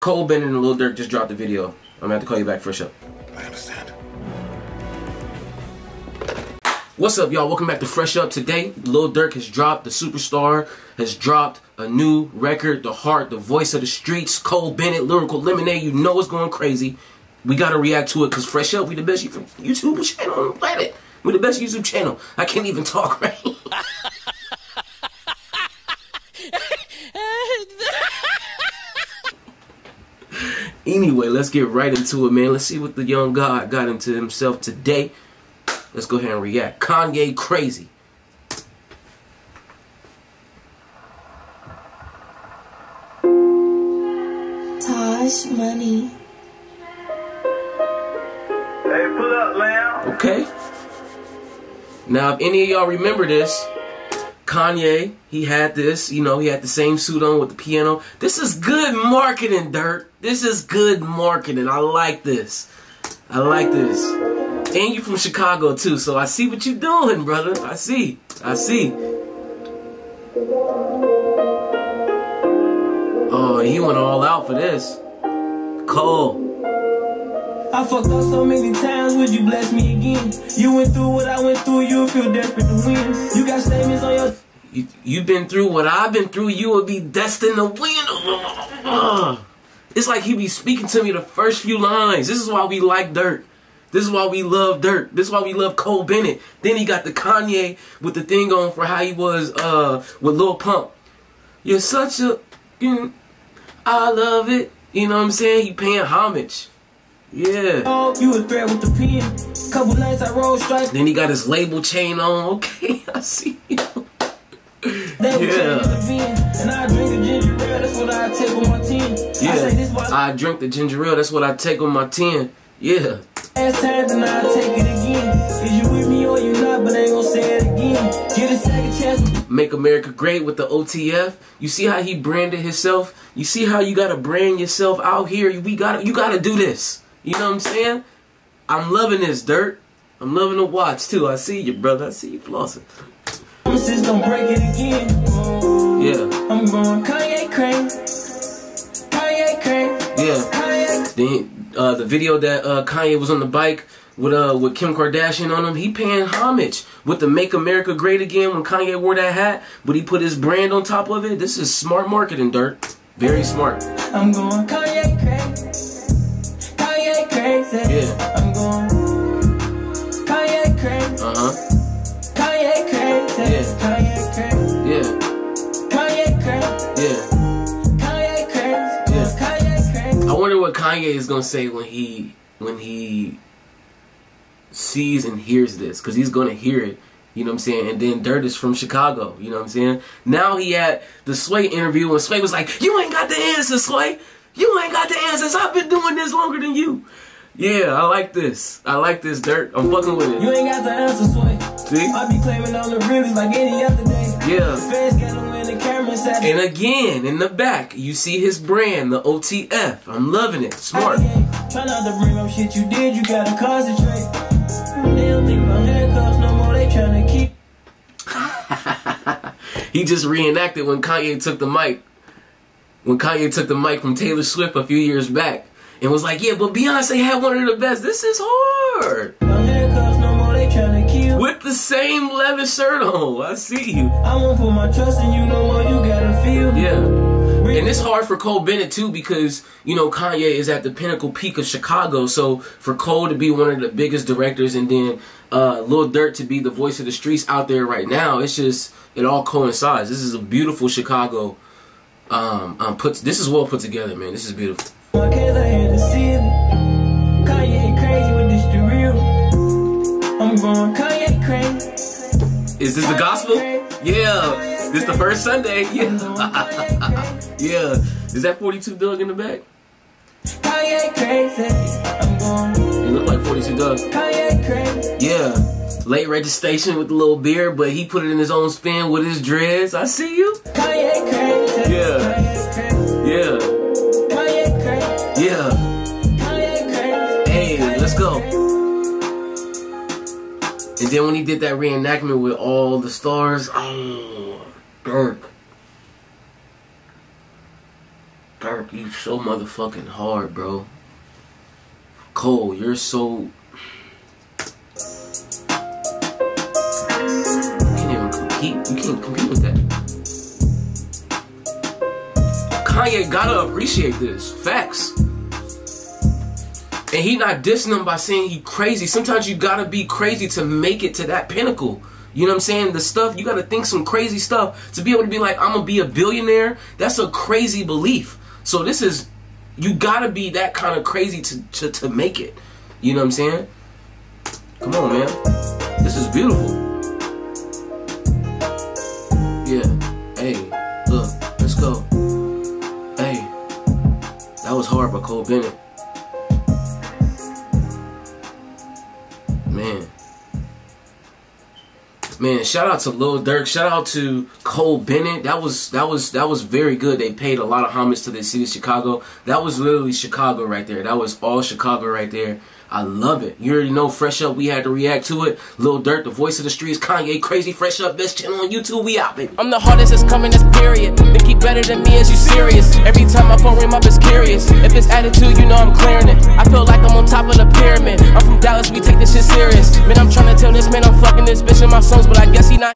Cole Bennett and Lil Durk just dropped the video. I'm gonna have to call you back for a show. I understand. What's up, y'all? Welcome back to Fresh Up. Today, Lil Durk has dropped, the superstar has dropped a new record, the heart, the voice of the streets, Cole Bennett, Lyrical Lemonade. You know it's going crazy. We gotta react to it because Fresh Up, we the best YouTube channel on the planet. We the best YouTube channel. I can't even talk right. Anyway, let's get right into it, man. Let's see what the young God got into himself today. Let's go ahead and react. Kanye crazy. Taj Money. Hey, pull up, lamb. Okay. Now, if any of y'all remember this, Kanye, he had this, you know, he had the same suit on with the piano. This is good marketing, Durk. This is good marketing. I like this. I like this. And you from Chicago too, so I see what you're doing, brother. I see. I see. Oh, he went all out for this. Cole. I fucked up so many times, would you bless me again? You went through what I went through, you feel desperate to win. You got statements on your. You, you've been through what I've been through, you will be destined to win. It's like he be speaking to me the first few lines. This is why we like Durk. This is why we love Durk. This is why we love Cole Bennett. Then he got the Kanye with the thing on for how he was uh, with Lil Pump. You're such a, I love it. You know what I'm saying? He paying homage. Yeah. Oh, you a threat with the pen. Couple nights I rolled straight. Then he got his label chain on. Okay, I see you. Yeah. the. And I drink a ginger ale, that's what I take with my tin. I say this I drink the ginger ale. That's what I take on my 10. Yeah. last time, then I take it again. Is you with me or you not, but I ain't gonna say it again. Get a second chance. Make America Great with the OTF. You see how he branded himself? You see how you gotta brand yourself out here? We gotta you gotta do this. You know what I'm saying? I'm loving this, Durk. I'm loving the watch too. I see you, brother. I see you flossing. Promises don't break it again. Yeah, I'm going Kanye crazy. Kanye crazy. yeah. Kanye. Then uh, the video that uh, Kanye was on the bike with uh with Kim Kardashian on him, he paying homage with the Make America Great Again when Kanye wore that hat, but he put his brand on top of it. This is smart marketing, Durk. Very smart. I'm going Kanye crazy. Crazy. Yeah. I'm going Kanye crazy. Uh huh. Kanye crazy. Yeah. Kanye crazy. Yeah. Kanye crazy. Yeah. Kanye crazy. Yeah. Kanye crazy. I wonder what Kanye is gonna say when he when he sees and hears this, because he's gonna hear it. You know what I'm saying? And then Durk is from Chicago. You know what I'm saying? Now he had the Sway interview, and Sway was like, "You ain't got the answers, Sway. You ain't got the answers. I've been doing this longer than you." Yeah, I like this. I like this, Durk. I'm fucking with it. You ain't got the answer, sway. See? I be claiming on the realest like any other day. Yeah. Fans got him when the camera sat. And again, in the back, you see his brand, the OTF. I'm loving it. Smart. Try not to bring up shit you did, you gotta concentrate. They don't think about handcuffs no more, they tryna keep. He just reenacted when Kanye took the mic. When Kanye took the mic from Taylor Swift a few years back and was like, yeah, but Beyonce had one of the best. This is hard. No handcuffs no more, they tryna kill. With the same leather shirt on. I see you. I won't put my trust in you no more, you gotta feel. Yeah. And it's hard for Cole Bennett too because, you know, Kanye is at the pinnacle peak of Chicago. So for Cole to be one of the biggest directors and then uh, Lil Durk to be the voice of the streets out there right now, it's just, it all coincides. This is a beautiful Chicago um, um put this is well put together, man. This is beautiful. My kids I had to see it. Kanye crazy with this the real. I'm going Kanye crazy. Is this the gospel? Yeah. This the first Sunday. Yeah. yeah. Is that 42 Dugg in the back? Kanye crazy. I'm going It look like 42 Dugg. Kanye crazy. Yeah. Late registration with the little beard, but he put it in his own spin with his dreads. I see you. Yeah. Yeah. Yeah. Oh, hey, let's go. And then when he did that reenactment with all the stars, oh, Durk. Durk, you so motherfucking hard, bro. Cole, you're so. You can't even compete. You can't compete with that. Kanye gotta appreciate this. Facts. And he not dissing him by saying he crazy. Sometimes you gotta be crazy to make it to that pinnacle. You know what I'm saying? The stuff, you gotta think some crazy stuff to be able to be like, I'm gonna be a billionaire. That's a crazy belief. So this is, you gotta be that kind of crazy to, to, to make it. You know what I'm saying? Come on, man. This is beautiful. Man, shout out to Lil Durk. Shout out to Cole Bennett. That was that was that was very good. They paid a lot of homage to the city of Chicago. That was literally Chicago right there. That was all Chicago right there. I love it. You already know Fresh Up, we had to react to it. Lil Durk, the voice of the streets, Kanye, crazy, Fresh Up, best channel on YouTube, we out, baby. I'm the hardest that's coming, that's period. Better than me, is you serious? Every time my phone ring up, it's curious. If it's attitude, you know I'm clearing it. I feel like I'm on top of the pyramid. I'm from Dallas, we take this shit serious. Man, I'm trying to tell this man I'm fucking this bitch in my songs, but I guess he not.